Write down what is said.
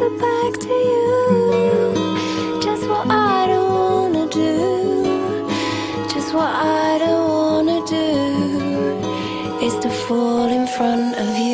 answer back to you. Just what I don't wanna do. Just what I don't wanna do is to fall in front of you.